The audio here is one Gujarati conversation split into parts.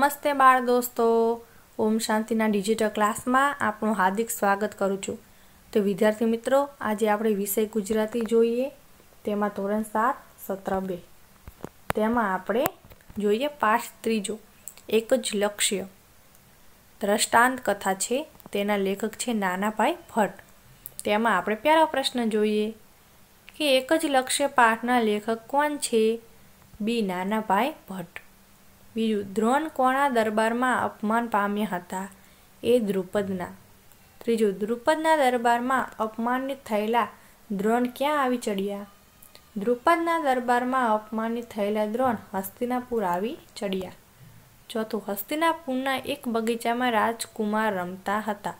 નમસ્તે બાળ દોસ્તો. ઓમ શાંતિના ડિજિટલ ક્લાસમાં આપનું હાર્દિક સ્વાગત કરું છું. તો વિદ્યાર્થી મિત્રો, આજે આપણે વિષય ગુજરાતી જોઈએ. તેમાં ધોરણ સાત, સત્ર બે. તેમાં આપણે જોઈએ પાઠ ત્રીજો. એક જ લક્ષ્ય. દ્રષ્ટાંત કથા છે, તેના લેખક છે નાનાભાઈ ભટ્ટ. તેમાં આપણે પહેલો પ્રશ્ન જોઈએ કે એક જ લક્ષ્ય પાઠના લેખક કોણ છે? બી નાનાભાઈ ભટ્ટ. બીજું, દ્રોણ કોણા દરબારમાં અપમાન પામ્યા હતા, એ દ્રુપદના. ત્રીજું, દ્રુપદના દરબારમાં અપમાનિત થયેલા દ્રોણ ક્યાં આવી ચડ્યા? દ્રુપદના દરબારમાં અપમાનિત થયેલા દ્રોણ હસ્તિનાપુર આવી ચડ્યા. ચોથું, હસ્તિનાપુરના એક બગીચામાં રાજકુમાર રમતા હતા,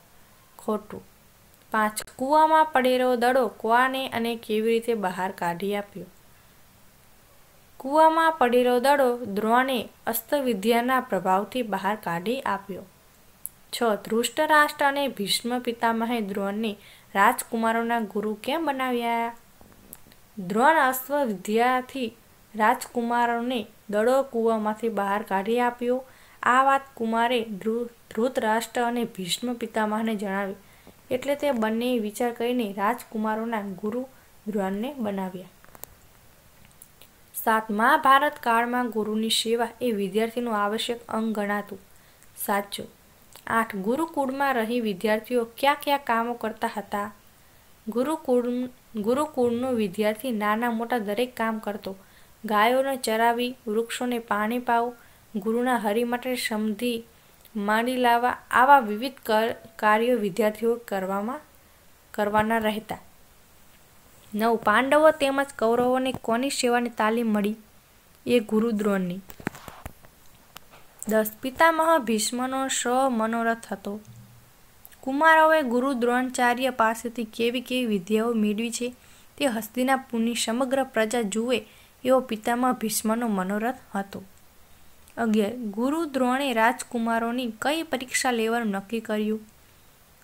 ખોટું. પાંચ, કૂવામાં પડેલો દડો કોને અને કેવી રીતે બહાર કાઢી આપ્યો? કૂવામાં પડેલો દડો દ્રોણે અસ્તવિદ્યાના પ્રભાવથી બહાર કાઢી આપ્યો. છ ધૃષ્ટરાષ્ટ્ર અને ભીષ્મ પિતામહે દ્રોણને રાજકુમારોના ગુરુ કેમ બનાવ્યા? દ્રોણ અસ્ત્રવિદ્યાથી રાજકુમારોને દડો કૂવામાંથી બહાર કાઢી આપ્યો. આ વાત કુમારે ધૃતરાષ્ટ્ર અને ભીષ્મ પિતામહને જણાવી. એટલે તે બંને વિચાર કરીને રાજકુમારોના ગુરુ દ્રોણને બનાવ્યા. સાત મહાભારત કાળમાં ગુરુની સેવા એ વિદ્યાર્થીનું આવશ્યક અંગ ગણાતું. સાચું. આઠ, ગુરુકુળમાં રહી વિદ્યાર્થીઓ કયા કયા કામો કરતા હતા? ગુરુકુળ, ગુરુકુળનો વિદ્યાર્થી નાના મોટા દરેક કામ કરતો. ગાયોને ચરાવી, વૃક્ષોને પાણી પાવું, ગુરુના હરિ માટે સમધી માંડી લાવવા આવા વિવિધ કાર્યો વિદ્યાર્થીઓ કરવામાં, કરવાના રહેતા. નવ પાંડવો તેમજ કૌરવોને કોની સેવાની તાલીમ મળી? એ ગુરુદ્રોણની. દસ પિતામહ ભીષ્મનો સ મનોરથ હતો. કુમારોએ ગુરુ દ્રોણાચાર્ય પાસેથી કેવી કેવી વિદ્યાઓ મેળવી છે? તે હસ્તિનાપુરની સમગ્ર પ્રજા જુએ એવો પિતામહ ભીષ્મનો મનોરથ હતો. અગિયાર. ગુરુ દ્રોણે રાજકુમારોની કઈ પરીક્ષા લેવાનું નક્કી કર્યું?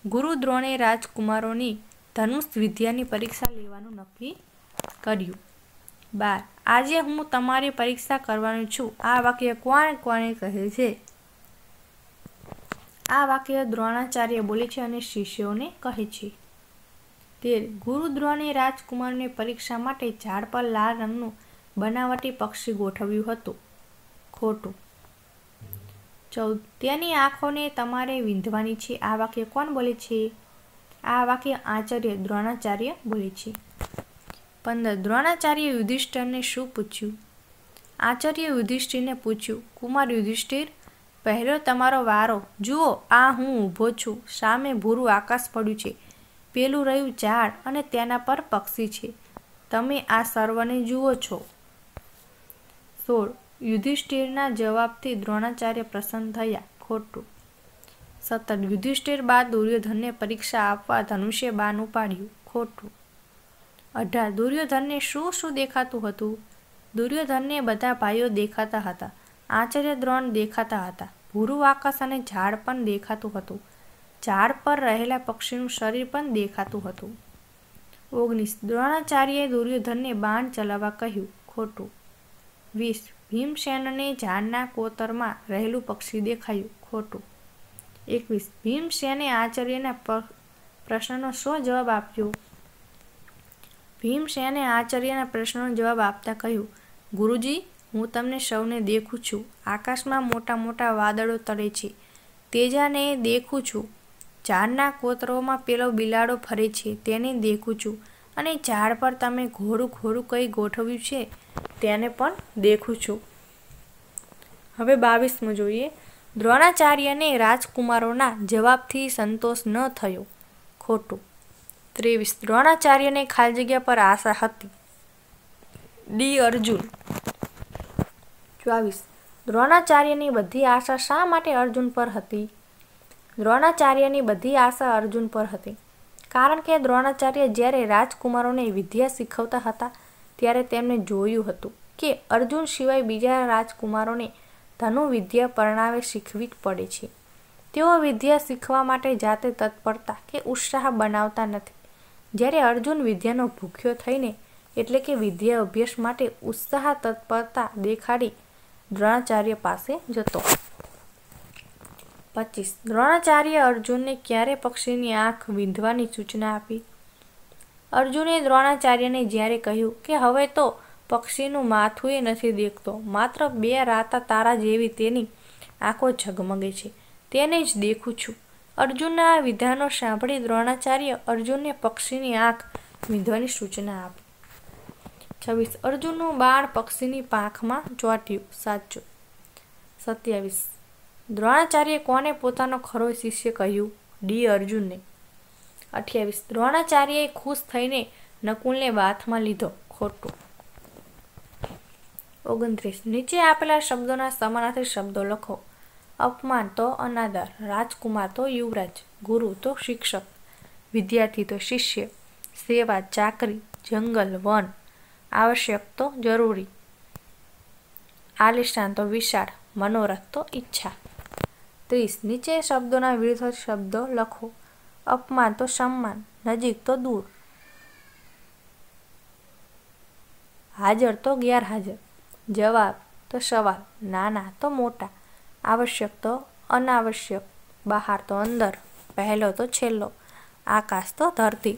ગુરુ દ્રોણે રાજકુમારોની ધનુષ વિદ્યાની પરીક્ષા લેવાનું નક્કી કર્યું. બાર. આજે હું તમારી પરીક્ષા કરવાનું છું. આ વાક્ય કોણ કોણે કહે છે? આ વાક્ય દ્રોણાચાર્ય બોલે છે અને શિષ્યોને કહે છે. તેર. ગુરુ દ્રોણે રાજકુમારને પરીક્ષા માટે ઝાડ પર લાલ રંગનું બનાવટી પક્ષી ગોઠવ્યું હતું. ખોટું. ચૌદ. તેની આંખોને તમારે વિંધવાની છે. આ વાક્ય કોણ બોલે છે? આ વાક્ય આચાર્ય દ્રોણાચાર્ય બોલે છે. પંદર, દ્રોણાચાર્ય યુધિષ્ઠિરને શું પૂછ્યું? આચાર્ય યુધિષ્ઠિરને પૂછ્યું, કુમાર યુધિષ્ઠિર, પહેલો તમારો વારો. જુઓ, આ હું ઊભો છું. સામે ભૂરું આકાશ પડ્યું છે. પેલું રહ્યું ઝાડ અને તેના પર પક્ષી છે. તમે આ સર્વને જુઓ છો. સોળ, યુધિષ્ઠિરના જવાબથી દ્રોણાચાર્ય પ્રસન્ન થયા. ખોટું. સતત યુધિષ્ઠિર બાદ દુર્યોધનને પરીક્ષા આપવા ધનુષ્ય બાન ઉપાડ્યું, ખોટું. અઢાર, દુર્યોધનને શું શું દેખાતું હતું? દુર્યોધનને બધા ભાઈઓ દેખાતા હતા, આચાર્ય દ્રોણ દેખાતા હતા, ભૂરું આકાશ અને ઝાડ પણ દેખાતું હતું, ઝાડ પર રહેલા પક્ષીનું શરીર પણ દેખાતું હતું. ઓગણીસ, દ્રોણાચાર્યએ દુર્યોધનને બાણ ચલાવવા કહ્યું, ખોટું. વીસ, ભીમસેનને ઝાડના કોતરમાં રહેલું પક્ષી દેખાયું, ખોટું. એકવીસ. ભીમસેને આચાર્યના પ્રશ્નનો શું જવાબ આપ્યો? ભીમસેને આચાર્યના પ્રશ્નનો જવાબ આપતા કહ્યું, ગુરુજી, હું તમને સૌને દેખું છું. આકાશમાં મોટા મોટા વાદળો તળે છે. તેજાને દેખું છું. ઝાડના કોતરોમાં પેલો બિલાડો ફરે છે. તેને દેખું છું. અને ઝાડ પર તમે ઘોડું ઘોડું કંઈ ગોઠવ્યું છે? તેને પણ દેખું છું. હવે બાવીસમું જોઈએ. દ્રોણાચાર્યને રાજકુમારોના જવાબથી સંતોષ ન થયો. ખોટું. ત્રેવીસ. દ્રોણાચાર્યને ખાલી જગ્યા પર આશા હતી. ડી અર્જુન. ચોવીસ. દ્રોણાચાર્યની બધી આશા શા માટે અર્જુન પર હતી? દ્રોણાચાર્યની બધી આશા અર્જુન પર હતી. કારણ કે દ્રોણાચાર્ય જ્યારે રાજકુમારોને વિદ્યા શીખવતા હતા, ત્યારે તેમણે જોયું હતું કે અર્જુન સિવાય બીજા રાજકુમારોને ધનુ વિદ્યા પરણાવે શીખવી જ પડે છે. તેઓ વિદ્યા શીખવા માટે જાતે તત્પરતા કે ઉત્સાહ બનાવતા નથી. જ્યારે અર્જુન વિદ્યાનો ભૂખ્યો થઈને એટલે કે વિદ્યા અભ્યાસ માટે ઉત્સાહ, તત્પરતા દેખાડી દ્રોણાચાર્ય પાસે જતો. પચીસ. દ્રોણાચાર્ય અર્જુનને ક્યારે પક્ષીની આંખ વીંધવાની સૂચના આપી? અર્જુને દ્રોણાચાર્યને જ્યારે કહ્યું કે હવે તો પક્ષીનું માથું એ નથી દેખતો. માત્ર બે રાતા તારા જેવી તેની આંખો ઝગમગે છે. તેને જ દેખું છું. અર્જુનના આ વિધાનો સાંભળી દ્રોણાચાર્ય અર્જુનને પક્ષીની આંખ વીંધવાની સૂચના આપી. છવ્વીસ, અર્જુનનું બાણ પક્ષીની પાંખમાં ચોંટ્યું. સાચું. સત્યાવીસ દ્રોણાચાર્ય કોને પોતાનો ખરો શિષ્ય કહ્યું? ડી અર્જુનને. અઠ્યાવીસ, દ્રોણાચાર્યએ ખુશ થઈને નકુલને બાથમાં લીધો ખોટું. ઓગણત્રીસ. નીચે આપેલા શબ્દોના સમાનાર્થી શબ્દો લખો. અપમાન તો અનાદર, રાજકુમાર તો યુવરાજ, ગુરુ તો શિક્ષક, વિદ્યાર્થી તો શિષ્ય, સેવા ચાકરી, જંગલ વન, આવશ્યક તો જરૂરી, આલિશાન તો વિશાળ, મનોરથ તો ઈચ્છા. ત્રીસ. નીચે શબ્દોના વિરુદ્ધ શબ્દો લખો. અપમાન તો સન્માન, નજીક તો દૂર, હાજર તો ગેરહાજર. જવાબ તો સવાલ, નાના તો મોટા, આવશ્યક તો અનાવશ્યક, બહાર તો અંદર, પહેલો તો છેલ્લો, આકાશ તો ધરતી.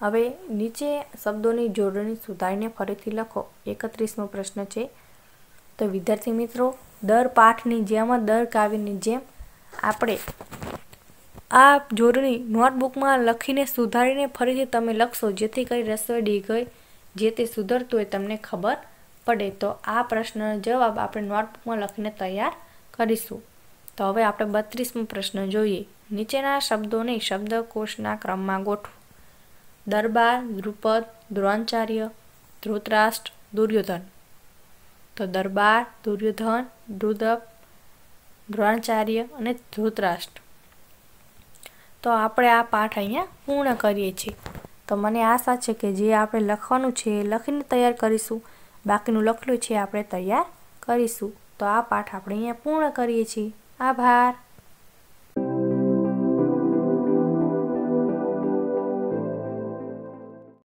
હવે નીચે શબ્દોની જોડણી સુધારીને ફરીથી લખો. એકત્રીસમો પ્રશ્ન છે, તો વિદ્યાર્થી મિત્રો, દર પાઠની જેમ દર કાવ્યની જેમ આપણે આ જોડણી નોટબુકમાં લખીને સુધારીને ફરીથી તમે લખશો, જેથી કરી રસોઈ ડી ગઈ જે તે સુધરતું હોય તમને ખબર પડે, તો આ પ્રશ્નનો જવાબ આપણે નોટબુકમાં લખીને તૈયાર કરીશું. તો હવે આપણે બત્રીસમો પ્રશ્ન જોઈએ. નીચેના શબ્દોને શબ્દકોશના ક્રમમાં ગોઠવો. દરબાર, દ્રુપદ, દ્રોણાચાર્ય, ધૃતરાષ્ટ્ર, દુર્યોધન. તો દરબાર, દુર્યોધન દ્રુદપ દ્રોણાચાર્ય અને ધૃતરાષ્ટ્ર. તો આપણે આ પાઠ અહીંયા પૂર્ણ કરીએ છીએ. તો મને આશા છે કે જે આપણે લખવાનું છે એ લખીને તૈયાર કરીશું. બાકીનું લખેલું છે આપણે તૈયાર કરીશું. તો આ પાઠ આપણે અહીંયા પૂર્ણ કરીએ છીએ. આભાર.